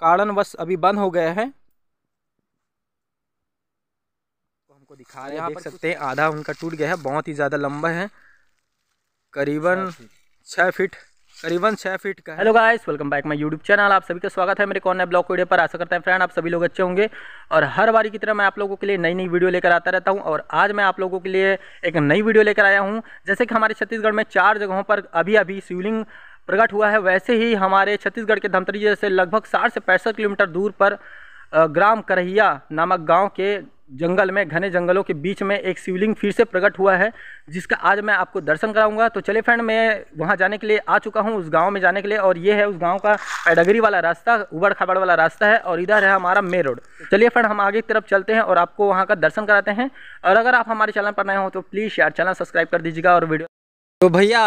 कारणवश अभी बंद हो गया है। तो हमको दिखा रहे हैं देख सकते हैं आधा उनका टूट गया है बहुत ही ज़्यादा लंबा है। करीबन छः फीट करीबन छः फीट का hello guys welcome back my YouTube channel आप सभी का स्वागत है मेरे कौन नए ब्लॉग वीडियो पर। आशा करते हैं फ्रेंड आप सभी लोग अच्छे होंगे। और हर बारी की तरह मैं आप लोगों के लिए नई नई वीडियो लेकर आता रहता हूँ। और आज मैं आप लोगों के लिए एक नई वीडियो लेकर आया हूँ। जैसे कि हमारे छत्तीसगढ़ में चार जगहों पर अभी अभी शिवलिंग प्रकट हुआ है। वैसे ही हमारे छत्तीसगढ़ के धमतरी जैसे लगभग साठ से पैंसठ किलोमीटर दूर पर ग्राम करहिया नामक गाँव के जंगल में, घने जंगलों के बीच में एक शिवलिंग फिर से प्रकट हुआ है, जिसका आज मैं आपको दर्शन कराऊँगा। तो चले फ्रेंड, मैं वहाँ जाने के लिए आ चुका हूँ, उस गाँव में जाने के लिए, और ये है उस गाँव का पैडगरी वाला रास्ता, उबड़ खाबड़ वाला रास्ता है, और इधर है हमारा मे रोड। चलिए फ्रेंड, हम आगे की तरफ़ चलते हैं, और आपको वहाँ का दर्शन कराते हैं। और अगर आप हमारे चैनल पर नए हो तो प्लीज़ यार चैनल सब्सक्राइब कर दीजिएगा, और वीडियो तो भैया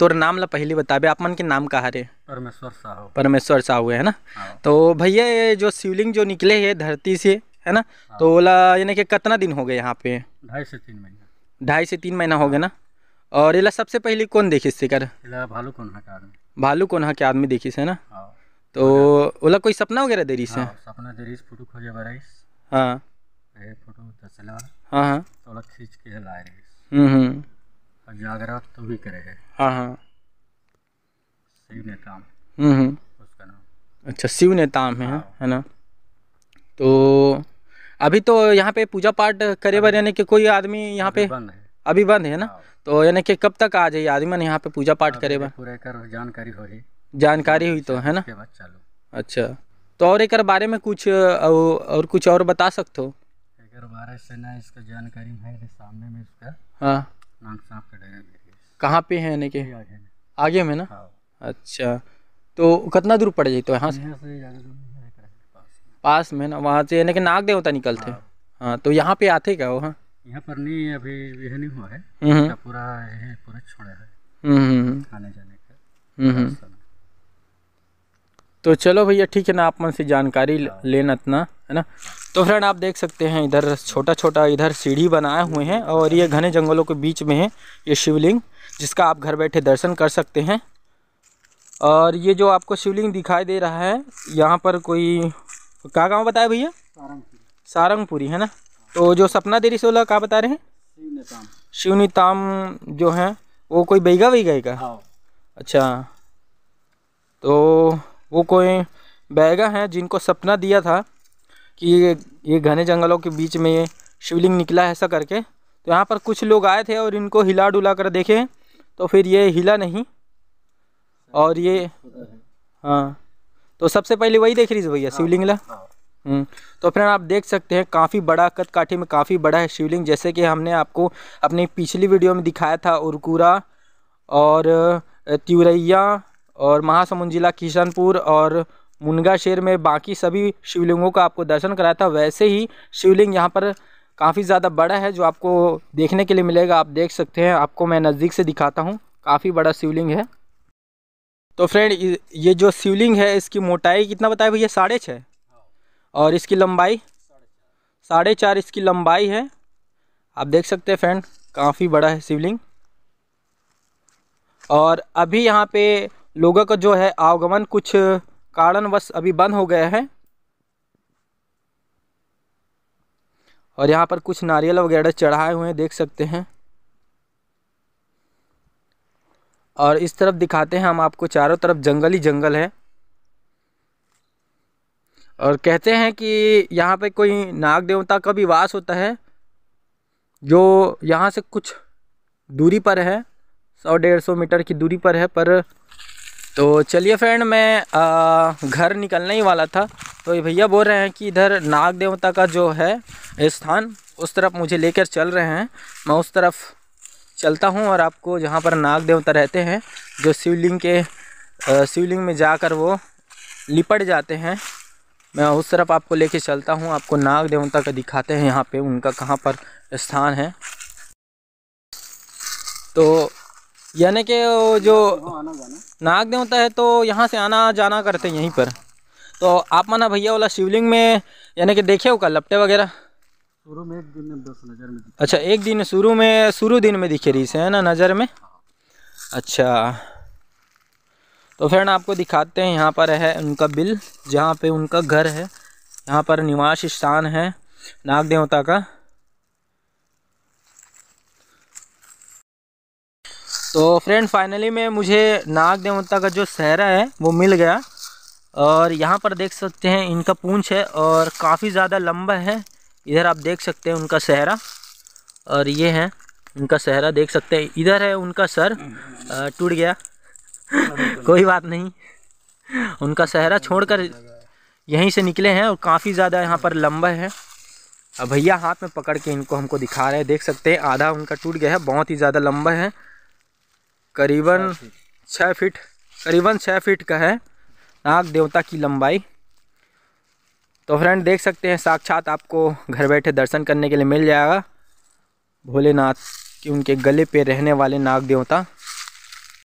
तोर नाम ला पहले बताबे आप मन के नाम कहा रे परमेश्वर साहू। परमेश्वर साहू है ना? हाँ। तो भैया ये जो शिवलिंग जो निकले है धरती से है ना? तो ओला यानी कि कितना दिन हो गए यहाँ पे? ढाई से तीन महीना। ढाई से तीन महीना हो गया ना? और एला सबसे पहले कौन देखी से कर? भालू कौन है आदमी। भालू कौन के आदमी देखी से ना? हाँ। तो ओला कोई सपना वगैरह देरी से? हाँ, सपना देरीस फ़ोटो खोजे बराइस हाँ। फ़ोटो हाँ हाँ। थोड़ा खींच के लाए रहीस हम्म। जागरात तो भी करे है हाँ। हाँ सही ने काम। हम्म हम्म। उसका नाम। अच्छा शिव नेताम है हाँ। है ना? तो अभी तो यहाँ पे पूजा पाठ करे बर यानी कि कोई आदमी यहाँ पे बंद है। अभी बंद है ना? हाँ। तो यानी कि कब तक आ जाइए आदमी? मन यहाँ पे पूजा पाठ करे बर पूरे कर जानकारी हो ही जानकारी हुई तो है ना? अच्छा। तो और एक बारे में कुछ और, कुछ और बता सकते हो? अगर बारह से ना इसका जानकारी है तो सामने में इसका हाँ। है कहाँ पे है यानी कि? आगे में। ना? हाँ। अच्छा। तो कितना दूर पड़ जाए तो यहाँ से? है पास में। ना वहाँ से यानी कि नाग देवता निकलते हाँ। हाँ तो यहाँ पे आते क्या वो हाँ? यहाँ पर नहीं अभी यह नहीं हुआ है। हम्म हम्म, पूरा यह पूरा छोड़ा है। हम्म हम्म, आने जाने का। तो चलो भैया ठीक है ना आप मन से जानकारी लेना इतना है ना? तो फ्रेंड आप देख सकते हैं इधर छोटा छोटा इधर सीढ़ी बनाए हुए हैं और ये घने जंगलों के बीच में है ये शिवलिंग जिसका आप घर बैठे दर्शन कर सकते हैं। और ये जो आपको शिवलिंग दिखाई दे रहा है यहाँ पर कोई कहाँ गाँव बताया भैया? सारंगपुरी। है ना? तो जो सपना देरी सोलह कहाँ बता रहे हैं? शिवनी ताम जो है वो कोई बैगा वैगा का हाँ। अच्छा। तो वो कोई बैगा हैं जिनको सपना दिया था कि ये ये घने जंगलों के बीच में ये शिवलिंग निकला है ऐसा करके। तो यहाँ पर कुछ लोग आए थे और इनको हिला डुला कर देखे तो फिर ये हिला नहीं। और ये हाँ। तो सबसे पहले वही देख रही थी भैया शिवलिंग ला? हाँ। हम्म, तो फ्रेंड आप देख सकते हैं काफ़ी बड़ा कद काठी में काफ़ी बड़ा है शिवलिंग जैसे कि हमने आपको अपनी पिछली वीडियो में दिखाया था उरकुरा और तिवरैया और महासमुंद जिला किशनपुर और मुनगा शेर में बाकी सभी शिवलिंगों का आपको दर्शन कराया था। वैसे ही शिवलिंग यहाँ पर काफ़ी ज़्यादा बड़ा है, जो आपको देखने के लिए मिलेगा। आप देख सकते हैं, आपको मैं नज़दीक से दिखाता हूँ। काफ़ी बड़ा शिवलिंग है। तो फ्रेंड ये- जो शिवलिंग है, इसकी मोटाई कितना बताया भैया? साढ़े छः और इसकी लंबाई? साढ़े चार इसकी लंबाई है। आप देख सकते हैं फ्रेंड, काफ़ी बड़ा है शिवलिंग। और अभी यहाँ पे लोगों का जो है आवागमन कुछ कारणवश अभी बंद हो गया है। और यहाँ पर कुछ नारियल वगैरह चढ़ाए हुए हैं, देख सकते हैं। और इस तरफ़ दिखाते हैं हम आपको, चारों तरफ़ जंगल ही जंगल है। और कहते हैं कि यहाँ पे कोई नाग देवता का भी वास होता है, जो यहाँ से कुछ दूरी पर है, सौ डेढ़ सौ मीटर की दूरी पर है, पर तो चलिए फ्रेंड मैं आ, घर निकलने ही वाला था। तो ये भैया बोल रहे हैं कि इधर नाग देवता का जो है स्थान उस तरफ़ मुझे लेकर चल रहे हैं। मैं उस तरफ़ चलता हूँ और आपको जहाँ पर नाग देवता रहते हैं जो शिवलिंग के शिवलिंग में जाकर वो लिपट जाते हैं। मैं उस तरफ़ आपको लेके चलता हूँ आपको नाग देवता का दिखाते हैं यहाँ पे उनका कहाँ पर स्थान है। तो यानी कि वो जो नाग देवता है तो यहाँ से आना जाना करते हैं यहीं पर। तो आप माना भैया वाला शिवलिंग में यानी कि देखे हो का लपटे वगैरह? शुरू में एक दिन में दस नज़र में अच्छा एक दिन शुरू में शुरू दिन में दिखे रही से है ना नज़र में? अच्छा। तो फ्रेंड आपको दिखाते हैं यहाँ पर है उनका बिल जहाँ पे उनका घर है यहाँ पर निवास स्थान है नाग देवता का। तो फ्रेंड फाइनली में मुझे नाग देवता का जो सहरा है, वो मिल गया। और यहाँ पर देख सकते हैं, इनका पूंछ है और काफ़ी ज़्यादा लंबा है। इधर आप देख सकते हैं उनका सहरा। और ये है उनका सहरा देख सकते हैं। इधर है उनका सर। टूट गया। कोई बात नहीं। उनका सहरा छोड़कर यहीं से निकले हैं और काफ़ी ज़्यादा यहाँ पर लंबा है। अब भैया हाथ में पकड़ के इनको हमको दिखा रहे हैं। देख सकते हैं, आधा उनका टूट गया है, बहुत ही ज़्यादा लंबा है। करीबन छः फीट। करीबन छः फीट का है नाग देवता की लंबाई। तो फ्रेंड देख सकते हैं साक्षात आपको घर बैठे दर्शन करने के लिए मिल जाएगा। भोलेनाथ कि उनके गले पे रहने वाले नाग देवता।